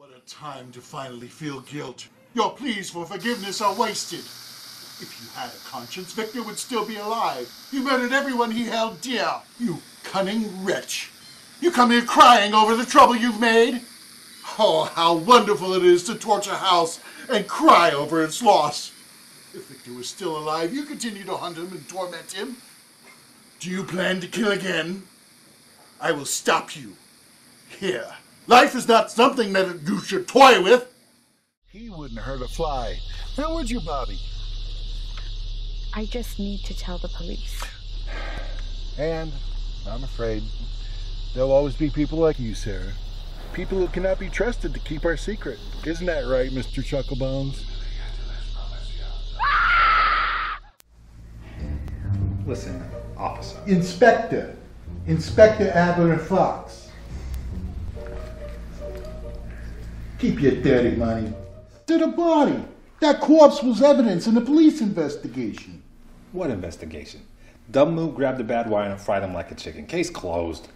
What a time to finally feel guilt. Your pleas for forgiveness are wasted. If you had a conscience, Victor would still be alive. You murdered everyone he held dear. You cunning wretch. You come here crying over the trouble you've made. Oh, how wonderful it is to a house and cry over its loss. If Victor was still alive, you continue to hunt him and torment him. Do you plan to kill again? I will stop you. Here. Life is not something that you should toy with. He wouldn't hurt a fly. Now would you, Bobby? I just need to tell the police. And I'm afraid there'll always be people like you, Sarah. People who cannot be trusted to keep our secret. Isn't that right, Mr. Chucklebones? Listen, officer. Inspector. Inspector Abner Fox. Keep your dirty money. To the body. That corpse was evidence in the police investigation. What investigation? Dumb Moo grabbed the bad wire and fried him like a chicken. Case closed.